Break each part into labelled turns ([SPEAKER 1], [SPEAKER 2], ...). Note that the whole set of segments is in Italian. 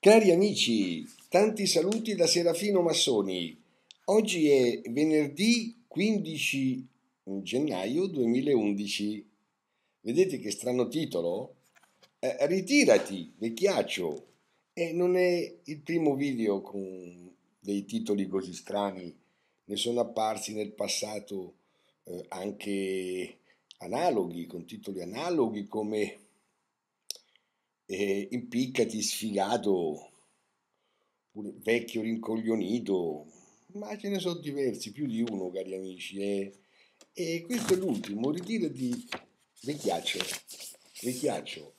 [SPEAKER 1] Cari amici, tanti saluti da Serafino Massoni. Oggi è venerdì 15 gennaio 2011. Vedete che strano titolo? Eh, ritirati, vecchiaccio. E non è il primo video con dei titoli così strani. Ne sono apparsi nel passato eh, anche analoghi, con titoli analoghi come eh, Impiccati, sfigato, pure vecchio rincoglionito, ma ce ne sono diversi, più di uno, cari amici. Eh. E questo è l'ultimo, ritirati vecchiaccio, vecchiaccio,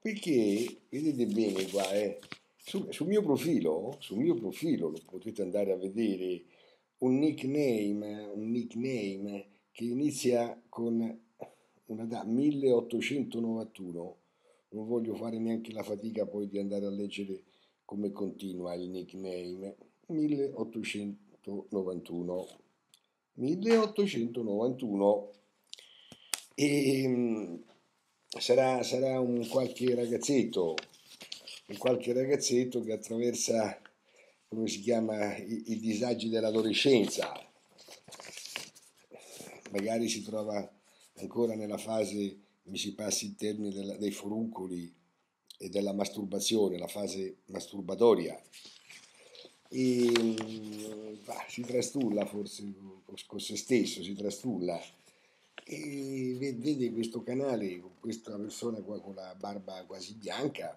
[SPEAKER 1] perché vedete bene qua, eh, sul, sul, mio profilo, sul mio profilo lo potete andare a vedere un nickname, un nickname che inizia con una data 1891. Non voglio fare neanche la fatica poi di andare a leggere come continua il nickname. 1891. 1891 e sarà, sarà un qualche ragazzetto, un qualche ragazzetto che attraversa, come si chiama, i, i disagi dell'adolescenza. Magari si trova ancora nella fase, mi si passi il termine, della, dei foruncoli e della masturbazione, la fase masturbatoria. E bah, si trastulla forse con, se stesso, si trastulla e vede questo canale questa persona qua con la barba quasi bianca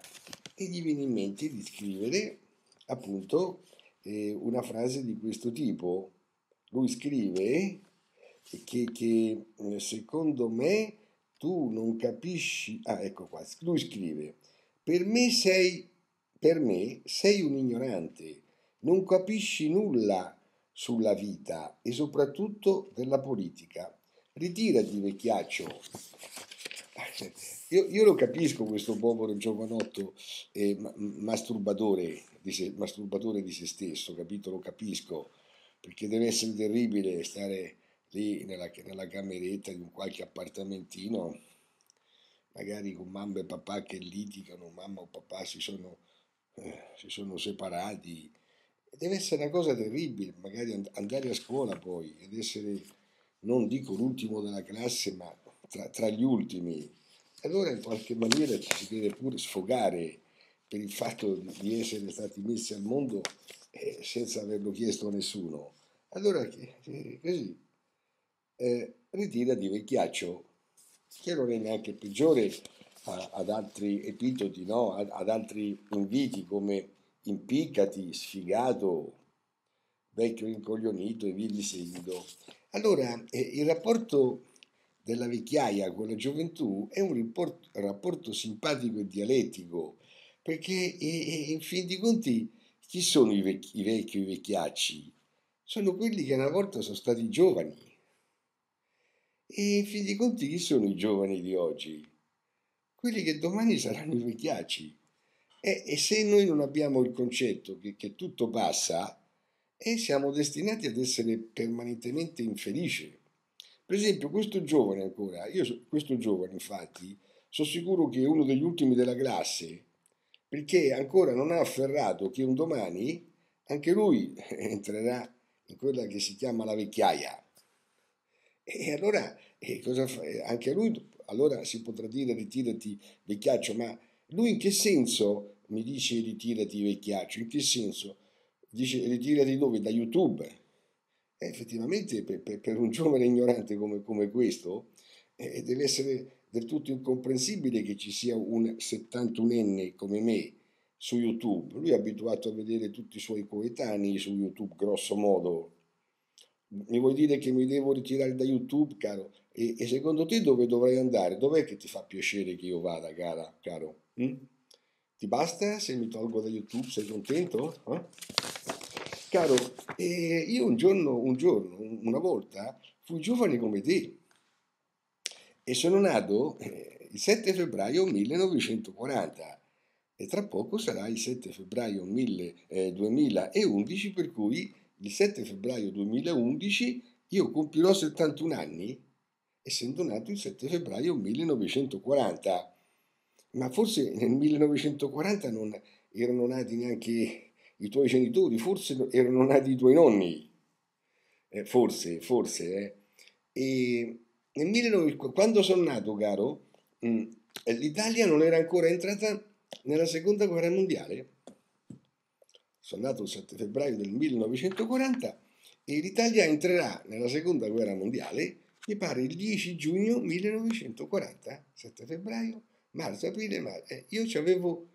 [SPEAKER 1] e gli viene in mente di scrivere appunto eh, una frase di questo tipo. Lui scrive che, che eh, secondo me tu non capisci, ah ecco qua, lui scrive, per me sei, per me sei un ignorante, non capisci nulla sulla vita e soprattutto della politica ritirati vecchiaccio. Io, io, lo capisco questo povero giovanotto eh, masturbatore, di se, masturbatore di se stesso, capito? Lo capisco, perché deve essere terribile stare lì nella, nella cameretta di un qualche appartamentino, magari con mamma e papà che litigano, mamma o papà si sono, eh, si sono separati. Deve essere una cosa terribile, magari andare a scuola poi ed essere non dico l'ultimo della classe, ma tra, tra gli ultimi. Allora in qualche maniera ci si deve pure sfogare per il fatto di essere stati messi al mondo eh, senza averlo chiesto a nessuno. Allora così eh, ritirati vecchiaccio, che non è neanche peggiore a, ad altri epitodi, no? ad, ad altri inviti come impiccati, sfigato, vecchio incoglionito e via di seguito. Allora, eh, il rapporto della vecchiaia con la gioventù è un rapporto, rapporto simpatico e dialettico, perché eh, in fin di conti chi sono i vecchi, i vecchi o i vecchiacci? Sono quelli che una volta sono stati giovani. E in fin di conti chi sono i giovani di oggi? Quelli che domani saranno i vecchiacci. E, e se noi non abbiamo il concetto che, che tutto passa, e siamo destinati ad essere permanentemente infelici. Per esempio, questo giovane ancora, io questo giovane infatti, sono sicuro che è uno degli ultimi della classe, perché ancora non ha afferrato che un domani anche lui entrerà in quella che si chiama la vecchiaia. E allora, e anche lui, allora si potrà dire ritirati vecchiaccio, ma lui in che senso mi dice ritirati vecchiaccio? In che senso? dice ritirati dove? Da YouTube. Eh, effettivamente per, per, per, un giovane ignorante come, come questo eh, deve essere del tutto incomprensibile che ci sia un 71enne come me su YouTube. Lui è abituato a vedere tutti i suoi coetanei su YouTube, grosso modo. Mi vuoi dire che mi devo ritirare da YouTube, caro? E, e secondo te dove dovrei andare? Dov'è che ti fa piacere che io vada, cara, caro? Mm? Ti basta se mi tolgo da YouTube? Sei contento? Eh? Caro, eh, io un giorno, un giorno, una volta, fui giovane come te e sono nato eh, il 7 febbraio 1940 e tra poco sarà il 7 febbraio 1000, eh, 2011, per cui il 7 febbraio 2011 io compirò 71 anni, essendo nato il 7 febbraio 1940. Ma forse nel 1940 non, erano nati neanche i tuoi genitori, forse erano nati i tuoi nonni, eh, forse, forse. Eh. E nel 19... quando sono nato, caro, mm, l'Italia non era ancora entrata nella seconda guerra mondiale. Sono nato il 7 febbraio del 1940 e l'Italia entrerà nella seconda guerra mondiale, mi pare il 10 giugno 1940, 7 febbraio, marzo, aprile, maggio. Eh, io avevo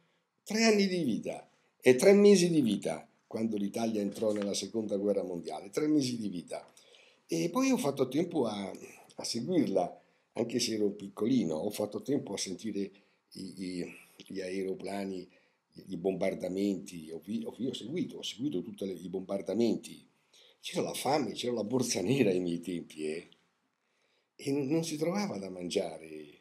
[SPEAKER 1] tre anni di vita e tre mesi di vita quando l'Italia entrò nella seconda guerra mondiale, tre mesi di vita. E poi ho fatto tempo a, a seguirla, anche se ero piccolino, ho fatto tempo a sentire i, i, gli aeroplani, i bombardamenti, ho, ho, ho seguito, ho seguito tutti i bombardamenti. C'era la fame, c'era la borsa nera ai miei tempi, eh? e non si trovava da mangiare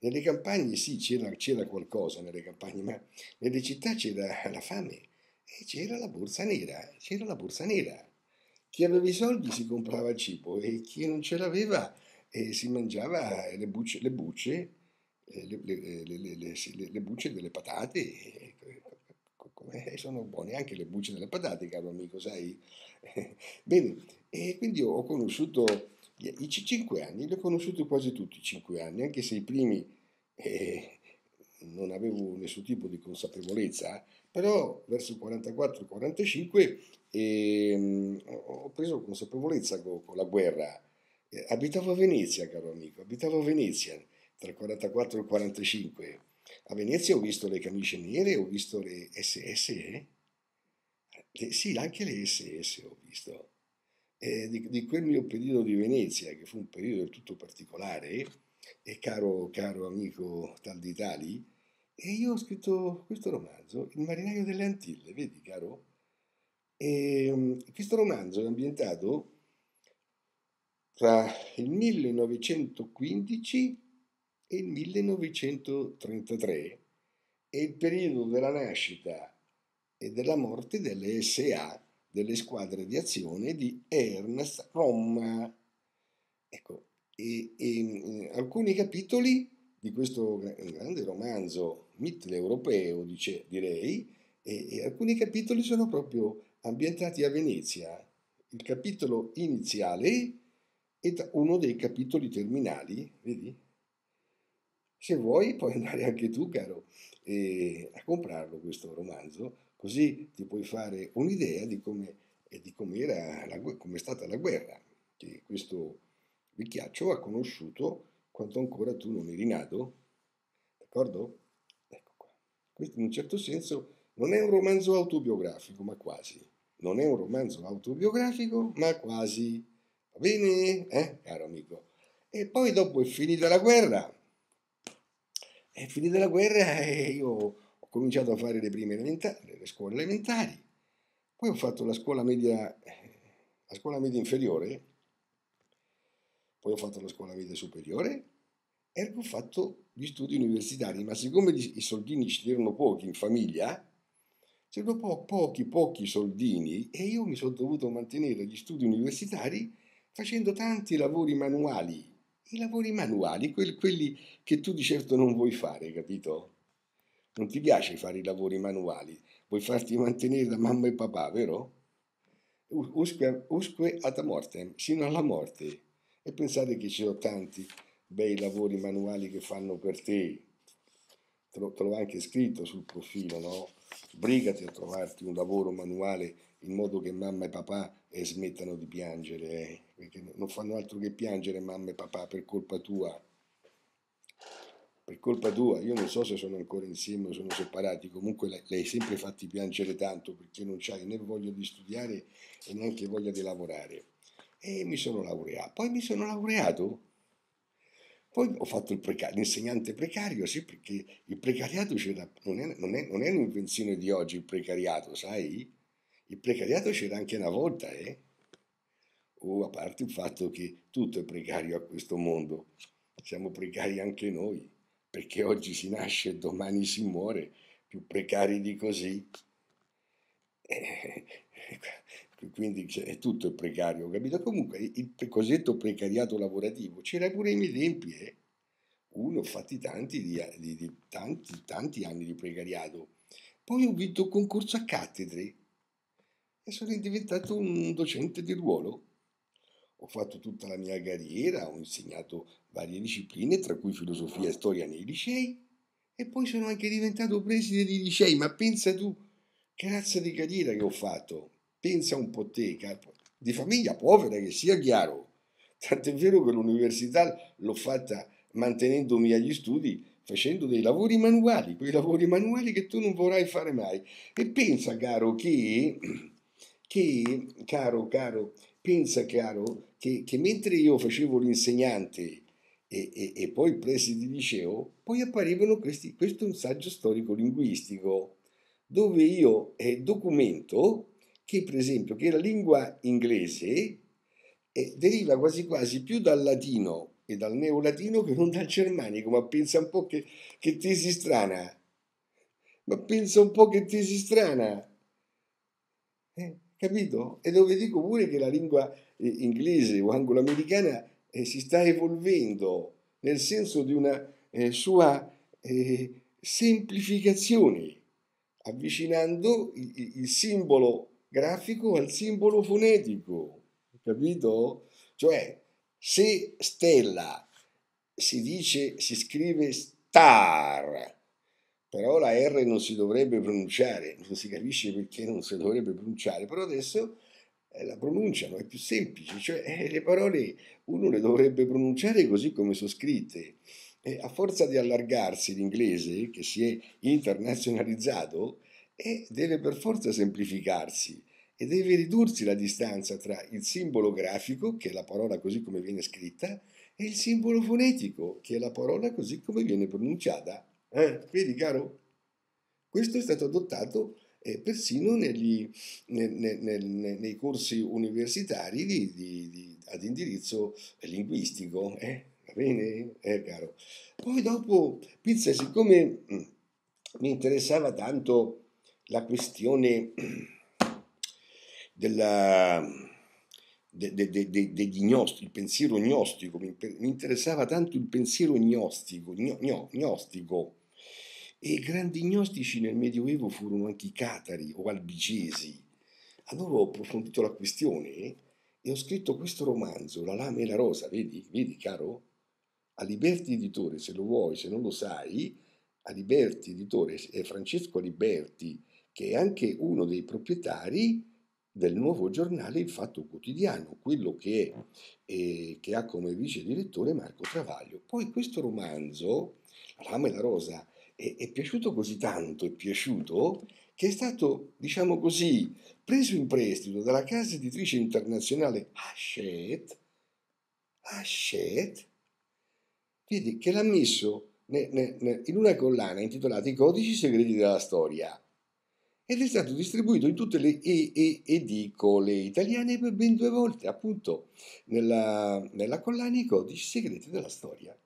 [SPEAKER 1] nelle campagne sì, c'era, c'era qualcosa nelle campagne, ma nelle città c'era la fame e c'era la borsa nera, c'era la borsa nera. Chi aveva i soldi si comprava il cibo e chi non ce l'aveva eh, si mangiava le bucce, le, bucce, eh, le, le, le bucce delle patate. Come sono buone anche le bucce delle patate, caro amico, sai? Bene, e quindi ho conosciuto i cinque anni, li ho conosciuti quasi tutti i cinque anni, anche se i primi eh, non avevo nessun tipo di consapevolezza, però verso il 44-45 eh, ho preso consapevolezza con, con la guerra. Eh, abitavo a Venezia, caro amico, abitavo a Venezia tra il 44 e il 45. A Venezia ho visto le camicie nere, ho visto le SS, eh? sì, anche le SS ho visto eh, di, di, quel mio periodo di Venezia, che fu un periodo del tutto particolare, e caro, caro amico tal di tali, e io ho scritto questo romanzo, Il marinaio delle Antille, vedi caro? E ehm, questo romanzo è ambientato tra il 1915 e il 1933, è il periodo della nascita e della morte delle SA delle squadre di azione di Ernst Roma. Ecco, e, e alcuni capitoli di questo grande romanzo mitteleuropeo, dice, direi, e, e alcuni capitoli sono proprio ambientati a Venezia. Il capitolo iniziale è uno dei capitoli terminali, vedi? Se vuoi puoi andare anche tu, caro, a comprarlo questo romanzo Così ti puoi fare un'idea di come, di la, com'è stata la guerra, che questo Vecchiaccio ha conosciuto quando ancora tu non eri nato. D'accordo? Ecco qua. Questo in un certo senso non è un romanzo autobiografico, ma quasi. Non è un romanzo autobiografico, ma quasi. Va bene? Eh, caro amico? E poi dopo è finita la guerra. È finita la guerra e io cominciato a fare le prime elementari, le scuole elementari, poi ho fatto la scuola media, la scuola media inferiore, poi ho fatto la scuola media superiore. E ho fatto gli studi universitari, ma siccome i soldini ci erano pochi in famiglia, c'erano po- pochi, pochi soldini e io mi sono dovuto mantenere gli studi universitari facendo tanti lavori manuali, i lavori manuali, quelli, che tu di certo non vuoi fare, capito? Non ti piace fare i lavori manuali, vuoi farti mantenere da mamma e papà, vero? Usque, usque ad mortem, sino alla morte. E pensate che ci sono tanti bei lavori manuali che fanno per te. Te l'ho, anche scritto sul profilo, no? Brigati a trovarti un lavoro manuale in modo che mamma e papà eh, smettano di piangere, eh? perché non fanno altro che piangere mamma e papà per colpa tua per colpa tua, io non so se sono ancora insieme o sono separati, comunque lei, hai sempre fatti piangere tanto perché non c'hai né voglia di studiare e neanche voglia di lavorare. E mi sono laureato. Poi mi sono laureato. Poi ho fatto il precario, l'insegnante precario, sì, perché il precariato c'era, non è, non, è, non è un'invenzione di oggi il precariato, sai? Il precariato c'era anche una volta, eh? O a parte il fatto che tutto è precario a questo mondo, siamo precari anche noi perché oggi si nasce e domani si muore, più precari di così. Eh, quindi è tutto il precario, capito? Comunque il cosiddetto precariato lavorativo c'era pure ai miei tempi, eh? Uno, fatti tanti, di, di, di, tanti, tanti anni di precariato. Poi ho vinto un concorso a cattedre e sono diventato un docente di ruolo. Ho fatto tutta la mia carriera, ho insegnato varie discipline, tra cui filosofia e storia nei licei, e poi sono anche diventato preside di licei. Ma pensa tu, che razza di carriera che ho fatto. Pensa un po' te, capo. Di famiglia povera che sia chiaro. Tant'è vero che l'università l'ho fatta mantenendomi agli studi facendo dei lavori manuali, quei lavori manuali che tu non vorrai fare mai. E pensa, caro, che, che caro, caro, pensa, caro, che, che mentre io facevo l'insegnante e, e, e poi presi di liceo, poi apparivano questi, questo è un saggio storico-linguistico, dove io eh, documento che, per esempio, che la lingua inglese eh, deriva quasi quasi più dal latino e dal neolatino che non dal germanico, ma pensa un po' che, che tesi strana. Ma pensa un po' che tesi strana. Eh, capito? E dove dico pure che la lingua eh, inglese o anglo-americana eh, si sta evolvendo nel senso di una eh, sua eh, semplificazione, avvicinando il, il simbolo grafico al simbolo fonetico, capito? Cioè, se stella si dice, si scrive star, però la R non si dovrebbe pronunciare, non si capisce perché non si dovrebbe pronunciare, però adesso la pronunciano, è più semplice, cioè eh, le parole uno le dovrebbe pronunciare così come sono scritte. E a forza di allargarsi l'inglese, che si è internazionalizzato, eh, deve per forza semplificarsi e deve ridursi la distanza tra il simbolo grafico, che è la parola così come viene scritta, e il simbolo fonetico, che è la parola così come viene pronunciata. Eh, vedi caro? Questo è stato adottato eh, persino negli, nel, nel, nei corsi universitari di, di, di, ad indirizzo linguistico. Eh? Va bene? Eh, caro. Poi dopo, Pizza, siccome mm, mi interessava tanto la questione della, de, de, de, gnosti, il pensiero gnostico, mi, interessava tanto il pensiero gnostico, gno, gno, gnostico e grandi gnostici nel Medioevo furono anche i catari o albigesi. Allora ho approfondito la questione e ho scritto questo romanzo, La lama e la rosa, vedi, vedi caro? Aliberti Editore, se lo vuoi, se non lo sai, Aliberti Editore è Francesco Aliberti, che è anche uno dei proprietari del nuovo giornale Il Fatto Quotidiano, quello che, eh, che ha come vice direttore Marco Travaglio. Poi questo romanzo, La lama e la rosa, è, è piaciuto così tanto, è piaciuto, che è stato, diciamo così, preso in prestito dalla casa editrice internazionale Hachette, Hachette, vedi, che l'ha messo in una collana intitolata I codici segreti della storia ed è stato distribuito in tutte le e, e, edicole italiane per ben due volte, appunto nella, nella collana I codici segreti della storia.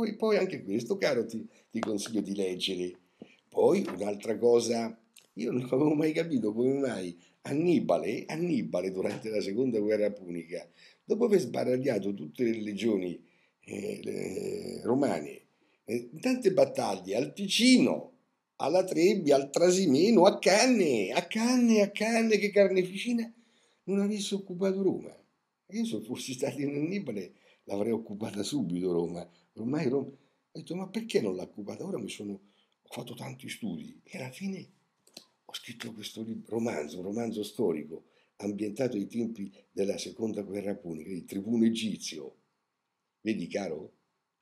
[SPEAKER 1] Poi, poi anche questo, caro, ti, ti consiglio di leggere. Poi un'altra cosa, io non avevo mai capito come mai Annibale, Annibale durante la seconda guerra punica, dopo aver sbaragliato tutte le legioni eh, le romane, eh, tante battaglie al Ticino, alla Trebbia, al Trasimeno, a Canne, a Canne, a Canne, che carneficina, non avesse occupato Roma. Io se fossi stato in Annibale l'avrei occupata subito Roma, ormai Roma... Ho detto, ma perché non l'ha occupata? Ora mi sono... ho fatto tanti studi e alla fine ho scritto questo libro, romanzo, un romanzo storico, ambientato ai tempi della seconda guerra punica, il tribuno egizio. Vedi, caro?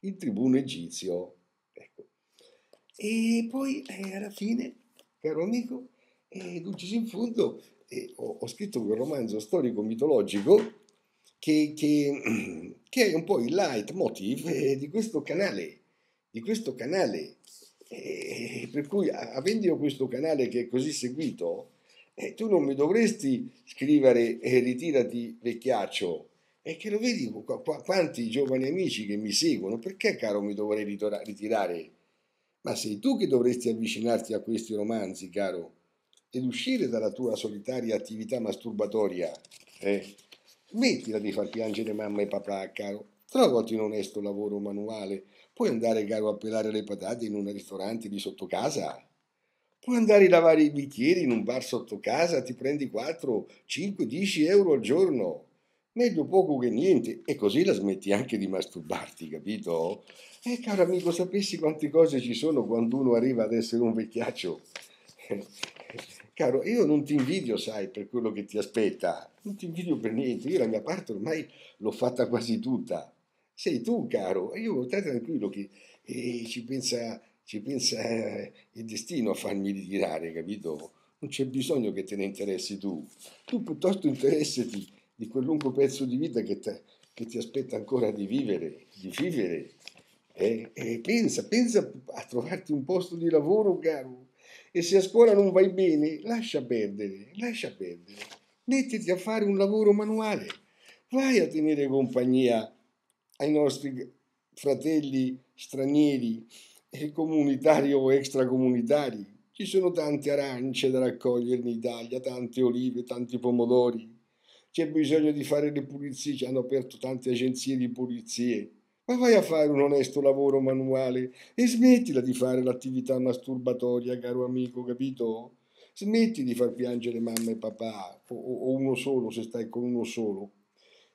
[SPEAKER 1] Il tribuno egizio. Ecco. E poi, eh, alla fine, caro amico, eh, Dulcis in fondo, eh, ho, ho, scritto quel romanzo storico-mitologico che, che, che, è un po' il leitmotiv eh, di questo canale, di questo canale. Eh, per cui, avendo questo canale che è così seguito, eh, tu non mi dovresti scrivere eh, ritirati vecchiaccio, e che lo vedi qu- qu- quanti giovani amici che mi seguono, perché caro mi dovrei ritora- ritirare? Ma sei tu che dovresti avvicinarti a questi romanzi, caro, ed uscire dalla tua solitaria attività masturbatoria. Eh? Smettila di far piangere mamma e papà, caro. Trovati un onesto lavoro manuale. Puoi andare, caro, a pelare le patate in un ristorante di sotto casa. Puoi andare a lavare i bicchieri in un bar sotto casa, ti prendi 4, 5, 10 euro al giorno. Meglio poco che niente, e così la smetti anche di masturbarti, capito? E caro amico, sapessi quante cose ci sono quando uno arriva ad essere un vecchiaccio? Caro, io non ti invidio, sai, per quello che ti aspetta, non ti invidio per niente, io la mia parte ormai l'ho fatta quasi tutta. Sei tu, caro, e io stai tranquillo che eh, ci pensa ci pensa eh, il destino a farmi ritirare, capito? Non c'è bisogno che te ne interessi tu. Tu piuttosto interessati di quel lungo pezzo di vita che, te, che ti aspetta ancora di vivere, di vivere. Eh? E pensa, pensa a trovarti un posto di lavoro, caro. Se a scuola non vai bene, lascia perdere, lascia perdere. Mettiti a fare un lavoro manuale. Vai a tenere compagnia ai nostri fratelli stranieri e comunitari o extracomunitari. Ci sono tante arance da raccogliere in Italia, tante olive, tanti pomodori. C'è bisogno di fare le pulizie, ci hanno aperto tante agenzie di pulizie. Ma vai a fare un onesto lavoro manuale e smettila di fare l'attività masturbatoria, caro amico, capito? Smetti di far piangere mamma e papà, o, o uno solo se stai con uno solo.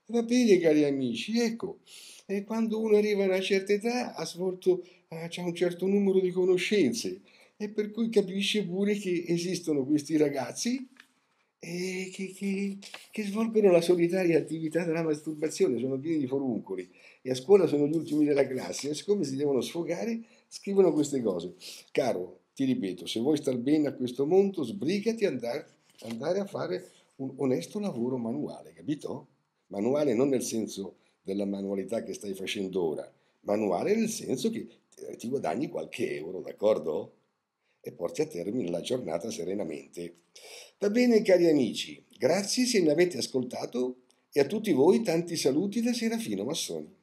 [SPEAKER 1] Va bene, cari amici, ecco, e quando uno arriva a una certa età ha svolto, ha un certo numero di conoscenze e per cui capisce pure che esistono questi ragazzi eh, che, che, che, svolgono la solitaria attività della masturbazione, sono pieni di foruncoli e a scuola sono gli ultimi della classe e siccome si devono sfogare scrivono queste cose. Caro, ti ripeto, se vuoi star bene a questo mondo, sbrigati ad andare, andare a fare un onesto lavoro manuale, capito? Manuale non nel senso della manualità che stai facendo ora, manuale nel senso che eh, ti guadagni qualche euro, d'accordo? E porti a termine la giornata serenamente. Va bene, cari amici, grazie se mi avete ascoltato e a tutti voi tanti saluti da Serafino Massoni.